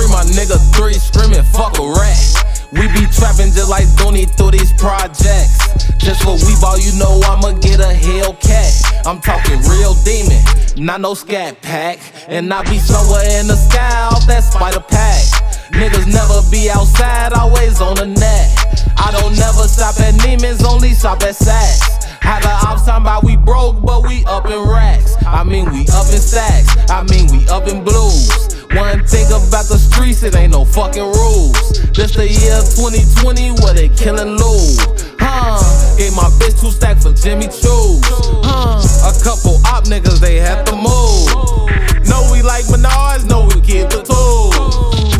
free my nigga three, screaming fuck a rat. We be trapping just like Dooney through these projects. Just for we ball, you know I'ma get a Hellcat. I'm talking real demon, not no scat pack. And I be somewhere in the sky off that spider pack. Niggas never be outside, always on the net. I don't never stop at demons, only stop at Saks. Had the ops time by we broke, but we up in racks. I mean, we up in sacks. I mean, we up in blues. One thing about the streets, it ain't no fucking rules. This the year 2020 where they killin' Lou. Huh? Gave my bitch two stacks for Jimmy Choo's. Huh? A couple op niggas, they had to move. Know we like Menards, know we keep the tools.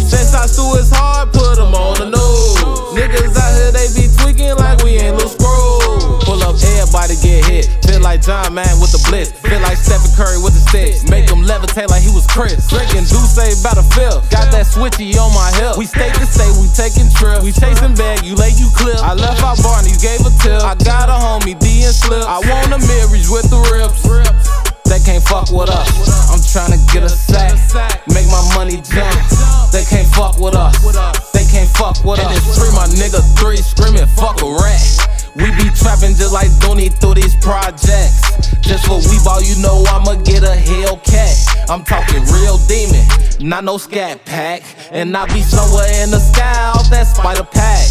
Since I sue it's hard, put them on the news. Niggas out here, they be tweaking like we ain't little screws. Pull up, everybody get hit. Feel like John Man with the blitz. Feel like Stephen Curry with the sticks. Make him levitate like he was Chris. Drinking Douce by the fifth. Got that switchy on my hip. We state to state, we taking trips. We chasing bag, you lay, you clip. I left out Barney's, gave a tip. I got a homie, D and Slip. I want a marriage with the rips. They can't fuck with us. I'm trying to get a sack, make my money jump. They can't fuck with us. They can't fuck with us. And it's three, my nigga, three screaming, fuck a rat. Through these projects. Just for we ball, you know I'ma get a Hellcat. I'm talking real demon, not no scat pack. And I be somewhere in the sky off that spider pack.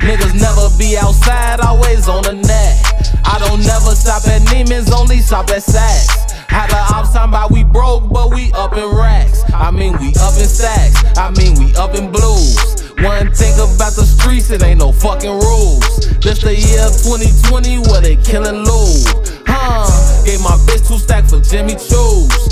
Niggas never be outside, always on the net. I don't never stop at Neiman's, only stop at Saks. How the ops talking about we broke, but we up in racks. I mean, we up in stacks. I mean, we up in blues. One thing about the streets, it ain't no fucking rules. This the year 2020 where they killin' Lou. Huh? Gave my bitch two stacks for Jimmy Choo's.